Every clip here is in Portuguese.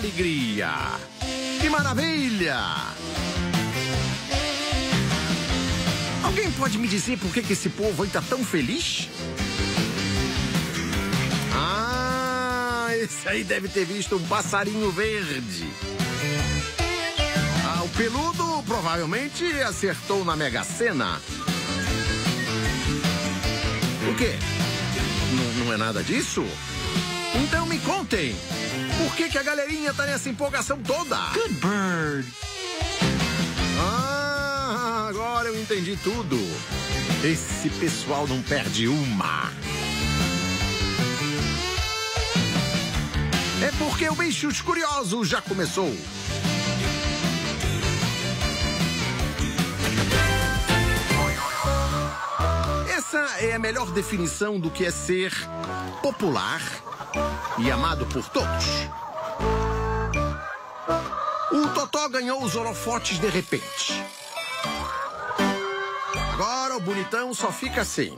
alegria. Que maravilha! Alguém pode me dizer por que, que esse povo aí tá tão feliz? Ah, esse aí deve ter visto um passarinho verde. Ah, o peludo provavelmente acertou na Mega Sena. O quê? Não, não é nada disso? Então me contem. Por que, que a galerinha tá nessa empolgação toda? Good bird. Ah, agora eu entendi tudo. Esse pessoal não perde uma. É porque o Bichos Curiosos já começou. Essa é a melhor definição do que é ser popular e amado por todos. O Totó ganhou os holofotes de repente. Agora o bonitão só fica assim,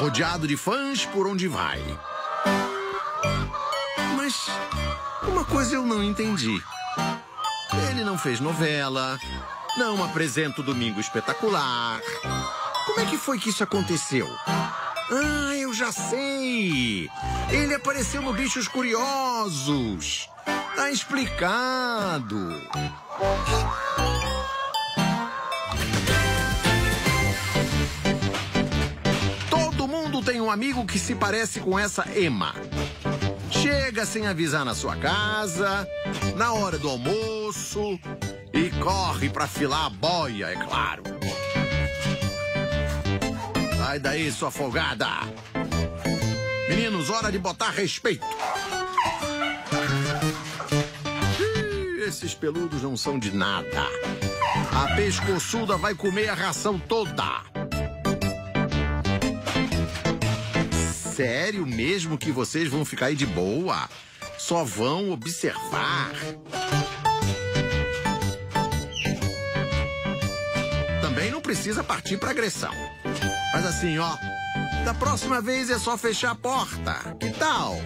rodeado de fãs por onde vai. Mas uma coisa eu não entendi. Ele não fez novela, não apresenta o Domingo Espetacular. Como é que foi que isso aconteceu? Ah, eu já sei! Ele apareceu no Bichos Curiosos! Explicado! Todo mundo tem um amigo que se parece com essa Emma. Chega sem avisar na sua casa, na hora do almoço e corre pra filar a boia, é claro. Sai daí, sua folgada! Meninos, hora de botar respeito. Esses peludos não são de nada. A pescoçuda vai comer a ração toda. Sério mesmo que vocês vão ficar aí de boa? Só vão observar? Também não precisa partir para agressão. Mas assim, ó, da próxima vez é só fechar a porta. Que tal?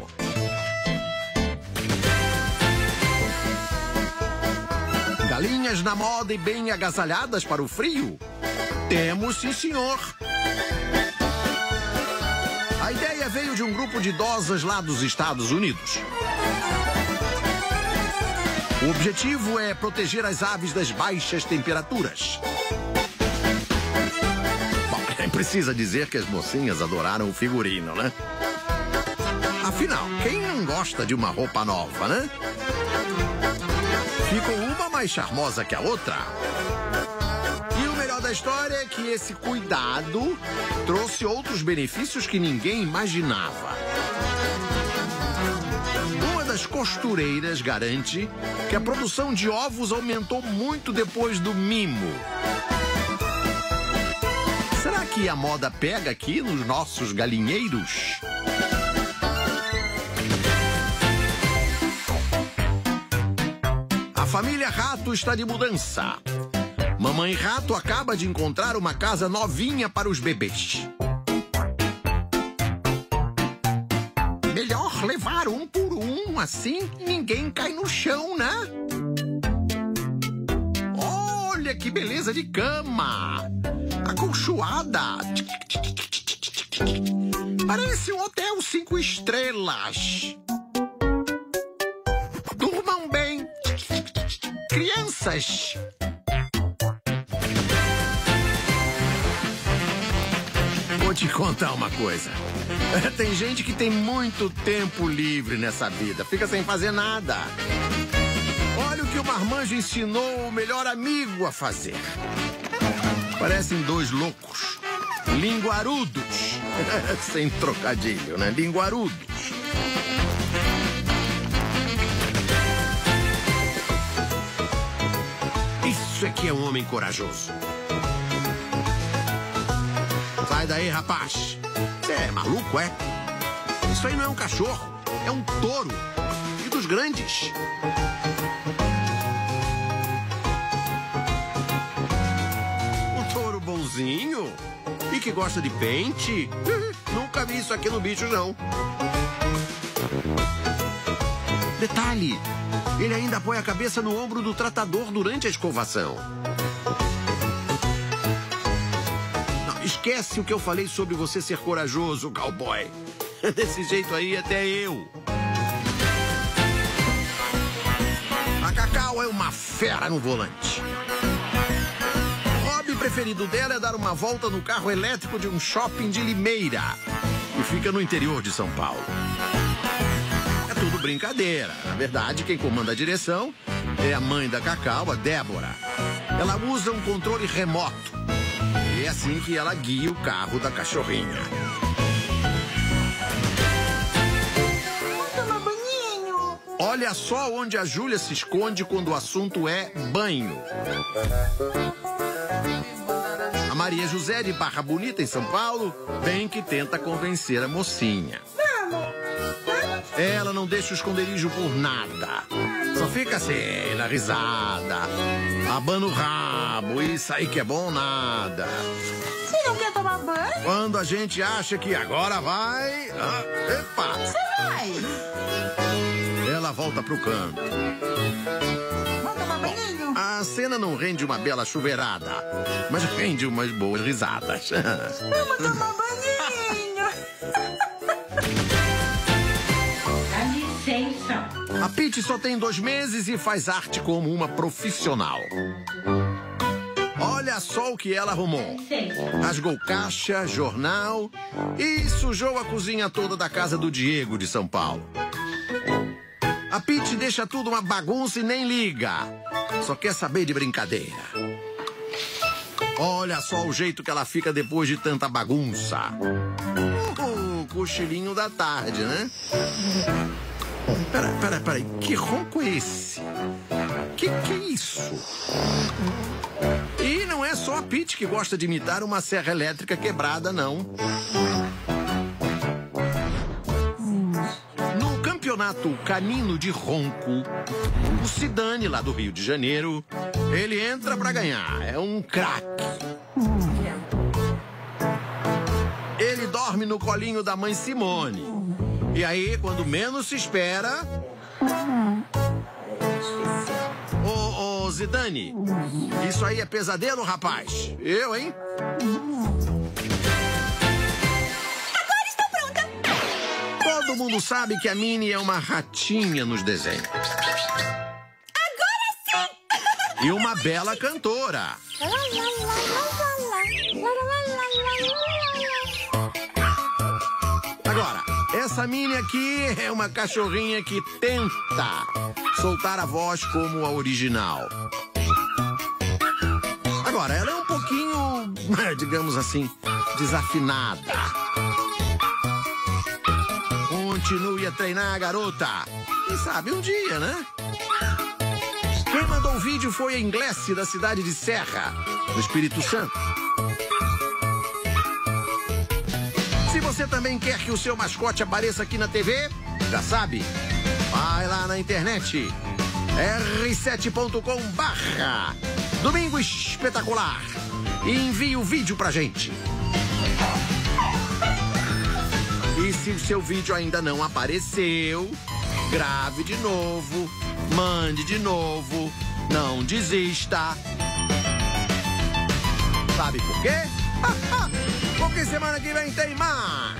Galinhas na moda e bem agasalhadas para o frio? Temos, sim, senhor. A ideia veio de um grupo de idosas lá dos Estados Unidos. O objetivo é proteger as aves das baixas temperaturas. Bom, nem precisa dizer que as mocinhas adoraram o figurino, né? Afinal, quem não gosta de uma roupa nova, né? Ficou uma mais charmosa que a outra. E o melhor da história é que esse cuidado trouxe outros benefícios que ninguém imaginava. Uma das costureiras garante que a produção de ovos aumentou muito depois do mimo. Será que a moda pega aqui nos nossos galinheiros? Família Rato está de mudança. Mamãe Rato acaba de encontrar uma casa novinha para os bebês. Melhor levar um por um, assim ninguém cai no chão, né? Olha que beleza de cama! Acolchoada! Parece um hotel cinco estrelas. Crianças. Vou te contar uma coisa. Tem gente que tem muito tempo livre nessa vida, fica sem fazer nada. Olha o que o marmanjo ensinou o melhor amigo a fazer. Parecem dois loucos. Linguarudos. sem trocadilho, né? Linguarudos. Que é um homem corajoso. Sai daí, rapaz. Você é maluco, é? Isso aí não é um cachorro, é um touro. E dos grandes. Um touro bonzinho? E que gosta de pente? Nunca vi isso aqui no bicho, não. Detalhe, ele ainda põe a cabeça no ombro do tratador durante a escovação. Não, esquece o que eu falei sobre você ser corajoso, cowboy. Desse jeito aí, até eu. A Cacau é uma fera no volante. O hobby preferido dela é dar uma volta no carro elétrico de um shopping de Limeira, que fica no interior de São Paulo. Tudo brincadeira. Na verdade, quem comanda a direção é a mãe da Cacau, a Débora. Ela usa um controle remoto. E é assim que ela guia o carro da cachorrinha. Banhinho. Olha só onde a Júlia se esconde quando o assunto é banho. A Maria José de Barra Bonita, em São Paulo, bem que tenta convencer a mocinha. Vamos. Ela não deixa o esconderijo por nada. Só fica assim, na risada, abando o rabo, isso aí que é bom nada. Você não quer tomar banho? Quando a gente acha que agora vai. ah, epa! Você vai. Ela volta pro canto. Vamos tomar banhinho? A cena não rende uma bela chuveirada, mas rende umas boas risadas. Vamos tomar banhinho. Pete só tem dois meses e faz arte como uma profissional. Olha só o que ela arrumou. Rasgou caixa, jornal e sujou a cozinha toda da casa do Diego de São Paulo. A Pete deixa tudo uma bagunça e nem liga. Só quer saber de brincadeira. Olha só o jeito que ela fica depois de tanta bagunça. O cochilinho da tarde, né? Pera, pera, pera. Que ronco é esse? Que que é isso? E não é só a Pete que gosta de imitar uma serra elétrica quebrada, não. No campeonato canino de ronco, o Sidane, lá do Rio de Janeiro, ele entra pra ganhar. É um craque. Ele dorme no colinho da mãe Simone. E aí, quando menos se espera. Ô, ô, Zidane, isso aí é pesadelo, rapaz? Eu, hein? Agora estou pronta. Todo mundo sabe que a Minnie é uma ratinha nos desenhos. Agora sim. E uma bela cantora. Agora, essa Minnie aqui é uma cachorrinha que tenta soltar a voz como a original. Agora, ela é um pouquinho, digamos assim, desafinada. Continue a treinar, garota. Quem sabe um dia, né? Quem mandou o vídeo foi a Inglese, da cidade de Serra, no Espírito Santo. Se você também quer que o seu mascote apareça aqui na TV, já sabe, vai lá na internet r7.com barra Domingo Espetacular e envie o vídeo pra gente. E se o seu vídeo ainda não apareceu, grave de novo, mande de novo, não desista. Sabe por quê? Porque semana que vem tem mais.